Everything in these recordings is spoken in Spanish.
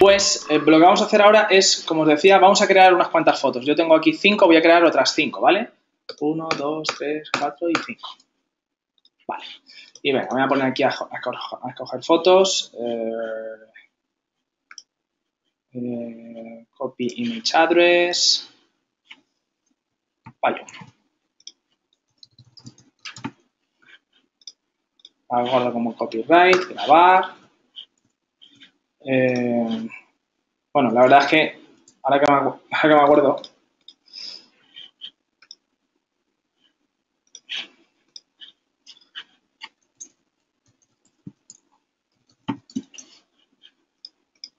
Pues eh, lo que vamos a hacer ahora es, como os decía, vamos a crear unas cuantas fotos. Yo tengo aquí cinco, voy a crear otras cinco, ¿vale? Uno, dos, tres, cuatro y cinco. Vale. Y venga, voy a poner aquí a, escoger fotos. Eh, eh, copy image address. Vale. Hago como copyright, grabar. Eh, bueno, la verdad es que ahora que me, acuerdo,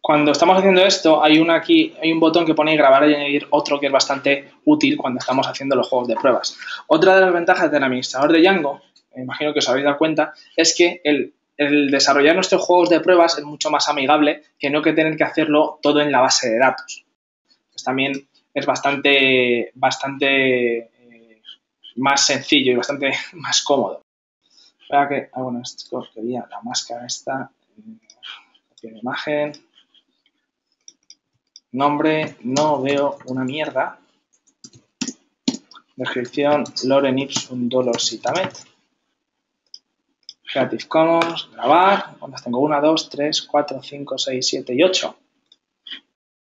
cuando estamos haciendo esto, hay una aquí, hay un botón que pone grabar y añadir otro que es bastante útil cuando estamos haciendo los juegos de pruebas. Otra de las ventajas del administrador de Django, me imagino que os habéis dado cuenta, es que el el desarrollar nuestros juegos de pruebas es mucho más amigable que no que tener que hacerlo todo en la base de datos. Pues también es bastante, bastante eh, más sencillo y bastante más cómodo. Espera que, ah, bueno, quería la máscara esta, eh, imagen, nombre, no veo una mierda, descripción, Loren Ipsum Dolor Citamet, Creative Commons, grabar, ¿cuántas tengo? Una, dos, tres, cuatro, cinco, seis, siete y ocho.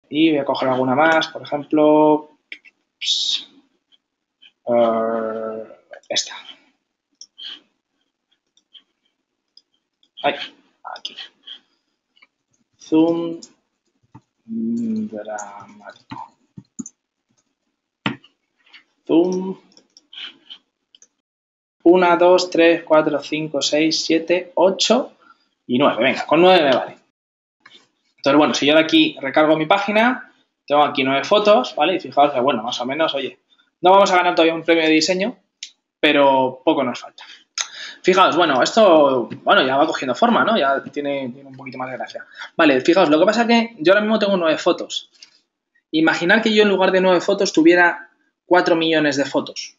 Y voy a coger alguna más, por ejemplo, uh, esta. Ahí, aquí. Zoom dramático. Zoom 1, 2, 3, 4, 5, 6, 7, 8 y 9. Venga, con 9 me vale. Entonces, bueno, si yo de aquí recargo mi página, tengo aquí 9 fotos, ¿vale? Y fijaos que, bueno, más o menos, oye, no vamos a ganar todavía un premio de diseño, pero poco nos falta. Fijaos, bueno, esto, bueno, ya va cogiendo forma, ¿no? Ya tiene, tiene un poquito más de gracia. Vale, fijaos, lo que pasa es que yo ahora mismo tengo 9 fotos. Imaginar que yo en lugar de 9 fotos tuviera 4 millones de fotos.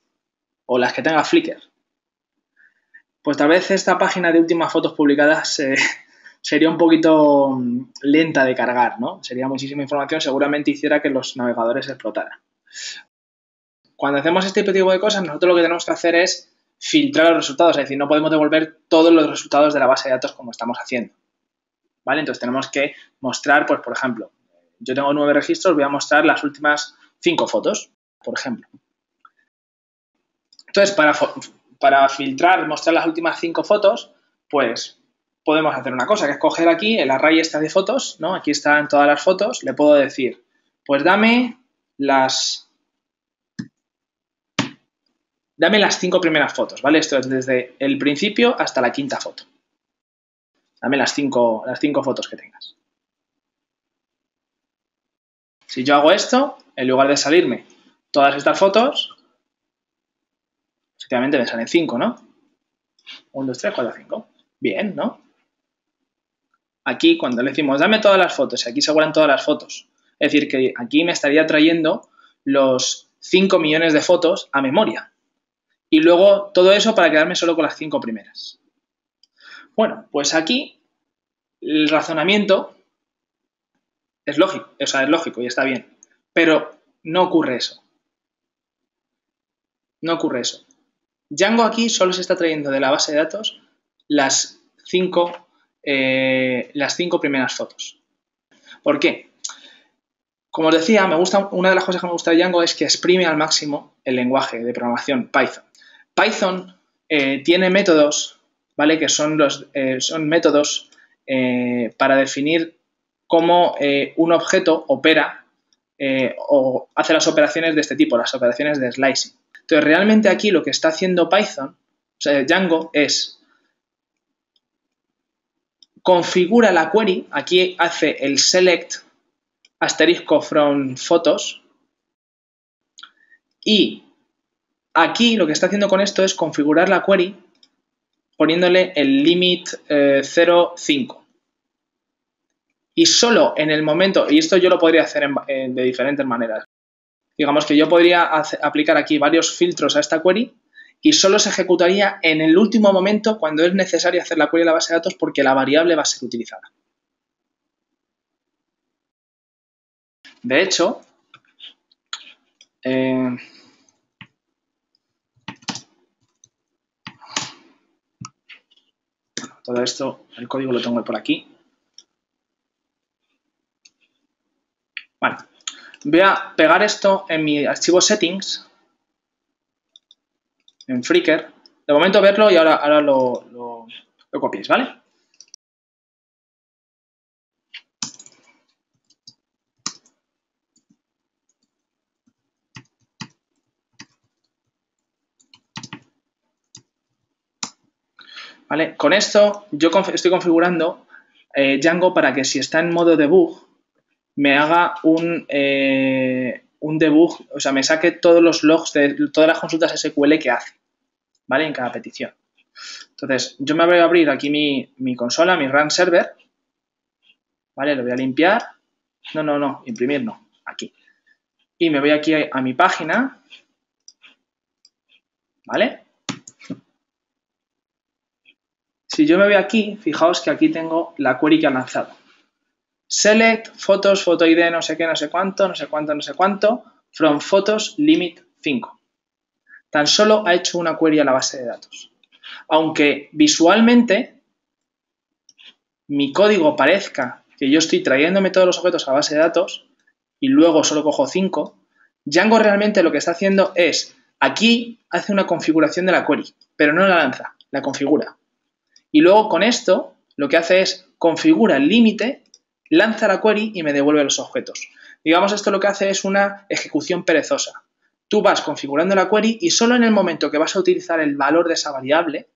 O las que tenga Flickr pues tal vez esta página de últimas fotos publicadas eh, sería un poquito mm, lenta de cargar, ¿no? Sería muchísima información, seguramente hiciera que los navegadores explotaran. Cuando hacemos este tipo de cosas, nosotros lo que tenemos que hacer es filtrar los resultados, es decir, no podemos devolver todos los resultados de la base de datos como estamos haciendo. ¿Vale? Entonces tenemos que mostrar, pues, por ejemplo, yo tengo nueve registros, voy a mostrar las últimas cinco fotos, por ejemplo. Entonces, para para filtrar, mostrar las últimas cinco fotos, pues podemos hacer una cosa, que es coger aquí el array esta de fotos, ¿no? Aquí están todas las fotos, le puedo decir, pues dame las... Dame las cinco primeras fotos, ¿vale? Esto es desde el principio hasta la quinta foto. Dame las cinco, las cinco fotos que tengas. Si yo hago esto, en lugar de salirme todas estas fotos, Efectivamente me salen 5, ¿no? 1, 2, 3, 4, 5. Bien, ¿no? Aquí cuando le decimos dame todas las fotos y aquí se guardan todas las fotos. Es decir, que aquí me estaría trayendo los 5 millones de fotos a memoria. Y luego todo eso para quedarme solo con las 5 primeras. Bueno, pues aquí el razonamiento es lógico, o sea, es lógico y está bien. Pero no ocurre eso. No ocurre eso. Django aquí solo se está trayendo de la base de datos las cinco, eh, las cinco primeras fotos. ¿Por qué? Como os decía, me gusta, una de las cosas que me gusta de Django es que exprime al máximo el lenguaje de programación Python. Python eh, tiene métodos, ¿vale? Que son, los, eh, son métodos para definir cómo un objeto opera o hace las operaciones de este tipo, las operaciones de slicing. Entonces, realmente aquí lo que está haciendo Python, o sea, Django, es configura la query, aquí hace el select asterisco from photos. Y aquí lo que está haciendo con esto es configurar la query poniéndole el limit 0.5. Eh, y solo en el momento, y esto yo lo podría hacer de diferentes maneras, Digamos que yo podría aplicar aquí varios filtros a esta query y solo se ejecutaría en el último momento cuando es necesario hacer la query a la base de datos porque la variable va a ser utilizada. De hecho, eh, todo esto, el código lo tengo por aquí. Vale. Voy a pegar esto en mi archivo settings, en Flickr. De momento verlo y ahora, ahora lo, lo, lo copiéis, ¿vale? ¿Vale? Con esto yo estoy configurando eh, Django para que si está en modo debug me haga un, eh, un debug, o sea, me saque todos los logs de todas las consultas SQL que hace, ¿vale? En cada petición. Entonces, yo me voy a abrir aquí mi, mi consola, mi run server, ¿vale? Lo voy a limpiar. No, no, no, imprimir no, aquí. Y me voy aquí a, a mi página, ¿vale? Si yo me voy aquí, fijaos que aquí tengo la query que ha lanzado. Select, fotos, foto ID, no sé qué, no sé cuánto, no sé cuánto, no sé cuánto, from photos limit 5. Tan solo ha hecho una query a la base de datos. Aunque visualmente mi código parezca que yo estoy trayéndome todos los objetos a la base de datos y luego solo cojo 5, Django realmente lo que está haciendo es, aquí hace una configuración de la query, pero no la lanza, la configura. Y luego con esto lo que hace es configura el límite, lanza la query y me devuelve los objetos. Digamos, esto lo que hace es una ejecución perezosa. Tú vas configurando la query y solo en el momento que vas a utilizar el valor de esa variable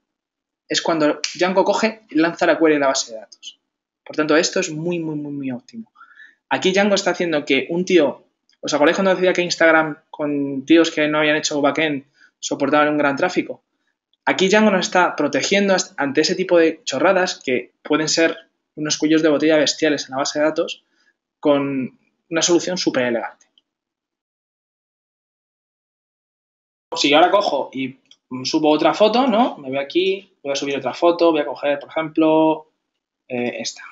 es cuando Django coge y lanza la query en la base de datos. Por tanto, esto es muy, muy, muy, muy óptimo. Aquí Django está haciendo que un tío, ¿os acordáis cuando decía que Instagram con tíos que no habían hecho backend soportaban un gran tráfico? Aquí Django nos está protegiendo ante ese tipo de chorradas que pueden ser unos cuellos de botella bestiales en la base de datos con una solución súper elegante. Si yo ahora cojo y subo otra foto, ¿no? Me voy aquí, voy a subir otra foto, voy a coger, por ejemplo, eh, esta.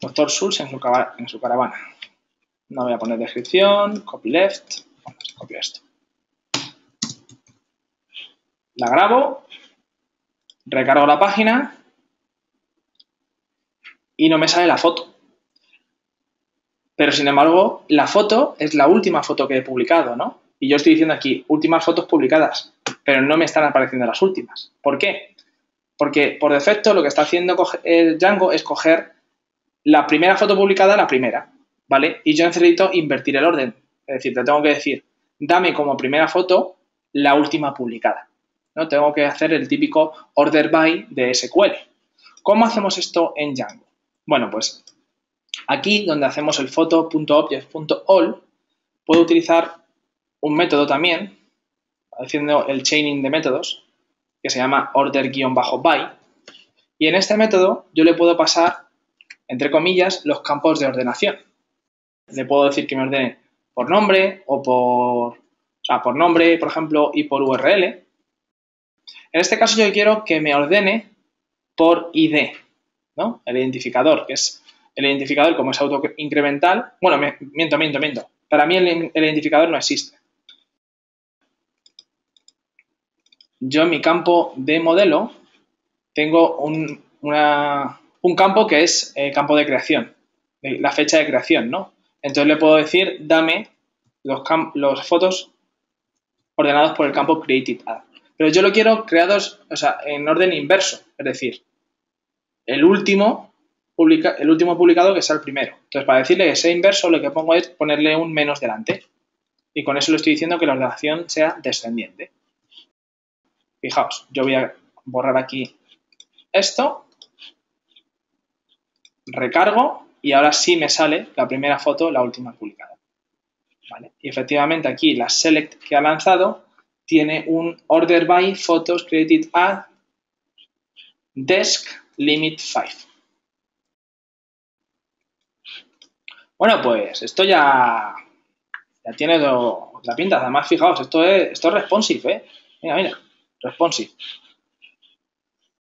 Doctor Schultz en su, en su caravana. No voy a poner descripción, copy left, bueno, copio esto. La grabo, recargo la página y no me sale la foto. Pero sin embargo, la foto es la última foto que he publicado, ¿no? Y yo estoy diciendo aquí, últimas fotos publicadas, pero no me están apareciendo las últimas. ¿Por qué? Porque por defecto lo que está haciendo el Django es coger la primera foto publicada, la primera. ¿vale? Y yo necesito invertir el orden. Es decir, te tengo que decir, dame como primera foto la última publicada. ¿No? Tengo que hacer el típico order by de SQL. ¿Cómo hacemos esto en Django? Bueno, pues aquí donde hacemos el photo.object.all puedo utilizar un método también, haciendo el chaining de métodos, que se llama order-by. Y en este método yo le puedo pasar, entre comillas, los campos de ordenación le puedo decir que me ordene por nombre o por, o sea, por nombre, por ejemplo, y por URL. En este caso yo quiero que me ordene por ID, ¿no? El identificador, que es el identificador como es auto incremental. Bueno, miento, miento, miento. Para mí el, identificador no existe. Yo en mi campo de modelo tengo un, campo que es el campo de creación, la fecha de creación, ¿no? Entonces le puedo decir, dame los, fotos ordenados por el campo created Pero yo lo quiero creados, o sea, en orden inverso, es decir, el último, el último publicado que sea el primero. Entonces, para decirle que sea inverso, lo que pongo es ponerle un menos delante. Y con eso le estoy diciendo que la ordenación sea descendiente. Fijaos, yo voy a borrar aquí esto, recargo y ahora sí me sale la primera foto, la última publicada. Y efectivamente aquí la select que ha lanzado tiene un order by photos created at desk limit 5. Bueno, pues esto ya, ya tiene la pinta. Además, fijaos, esto es, esto es responsive, ¿eh? Mira, mira, responsive.